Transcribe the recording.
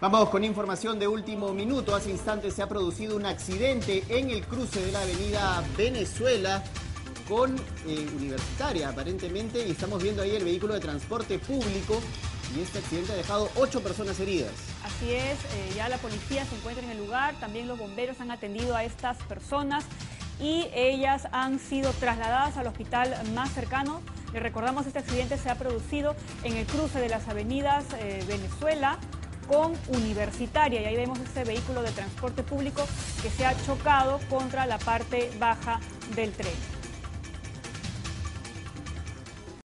Vamos con información de último minuto. Hace instantes se ha producido un accidente en el cruce de la avenida Venezuela con eh, Universitaria, aparentemente, y estamos viendo ahí el vehículo de transporte público y este accidente ha dejado ocho personas heridas. Así es, eh, ya la policía se encuentra en el lugar, también los bomberos han atendido a estas personas y ellas han sido trasladadas al hospital más cercano. Le recordamos, este accidente se ha producido en el cruce de las avenidas eh, Venezuela, con Universitaria y ahí vemos este vehículo de transporte público que se ha chocado contra la parte baja del tren.